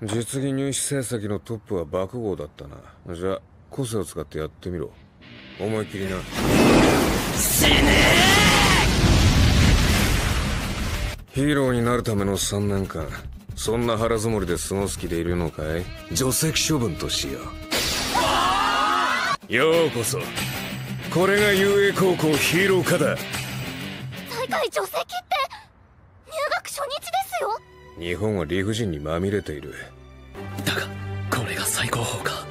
実技入試成績のトップは爆豪だったな。じゃあ個性を使ってやってみろ。思いっきりな。死ねヒーローになるための3年間そんな腹積もりで過ごす気でいるのかい？除籍処分としよう。ようこそ。これが雄英高校ヒーロー科だ。大会除籍って入学初日ですよ。日本は理不尽にまみれている。だがこれが最高峰か。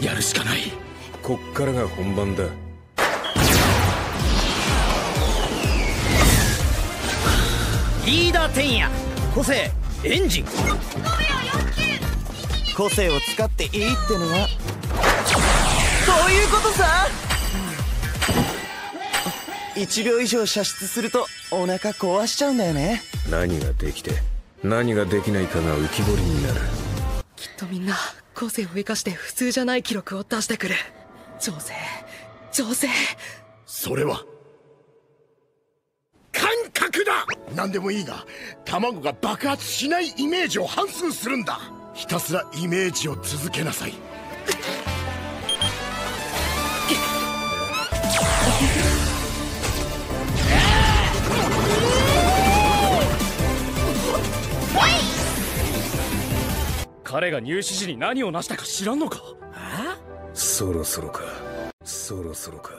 やるしかない。こっからが本番だ。リーダー天也。個性エンジン。個性を使っていいってのは？そういうことさ？1秒以上射出するとお腹壊しちゃうんだよね。何ができて？何ができないかが浮き彫りになる。きっとみんな個性を生かして普通じゃない記録を出してくる。調整調整それは感覚だ。何でもいいが卵が爆発しないイメージを反数するんだ。ひたすらイメージを続けなさい彼が入試時に何を成したか知らんのか。そろそろか。そろそろか。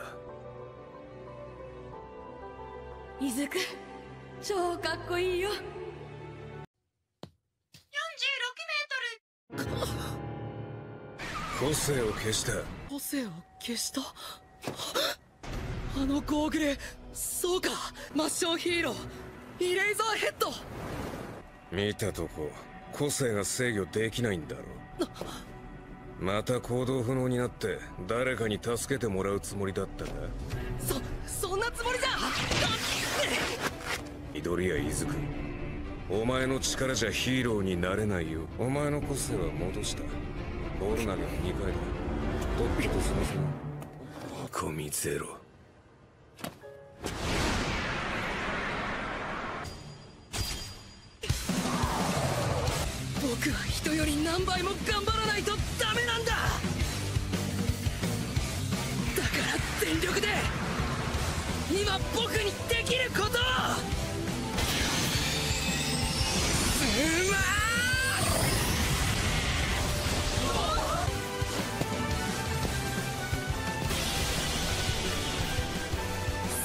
伊豆くん超かっこいいよ。個性を消した。個性を消した？あのゴーグルそうか抹消ヒーロー。イレイザーヘッド。見たとこ個性が制御できないんだろまた行動不能になって誰かに助けてもらうつもりだったか？そそんなつもりじゃ！緑谷伊豆君。お前の力じゃヒーローになれないよ。お前の個性は戻した。ボール投げの2回だトップとその？そゴミゼロ僕は人より何倍も頑張らないとダメなんだ。だから全力で今僕にできることを。うわ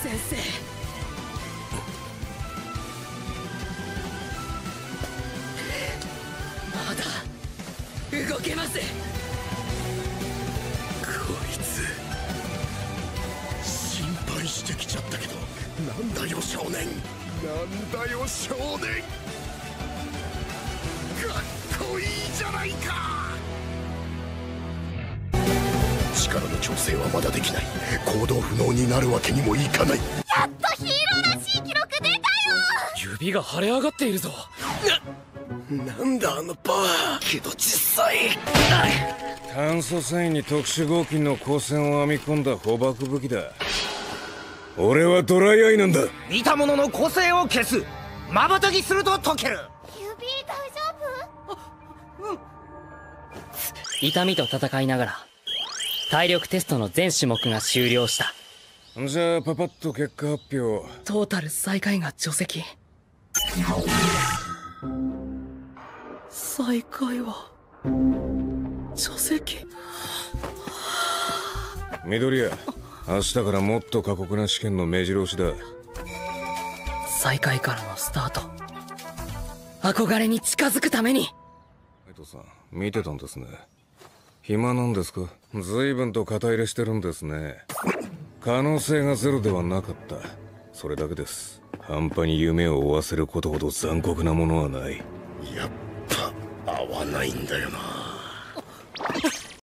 先生。けますこいつ心配してきちゃったけどなんだよ少年。なんだよ少年。かっこいいじゃないか。力の調整はまだできない。行動不能になるわけにもいかない。やっとヒーローらしい記録出たよ。指が腫れ上がっているぞ。なんだあのパワー。けど実際。炭素繊維に特殊合金の光線を編み込んだ捕獲武器だ。俺はドライアイなんだ。見たものの個性を消す。瞬きすると溶ける。指大丈夫？痛みと戦いながら体力テストの全種目が終了した。じゃあパパッと結果発表。トータル最下位が除籍最下位は除籍。緑谷明日からもっと過酷な試験の目白押しだ。最下位からのスタート。憧れに近づくために。斉藤さん見てたんですね。暇なんですか？随分と肩入れしてるんですね。可能性がゼロではなかった。それだけです。半端に夢を追わせることほど残酷なものはない。やっないんだよな。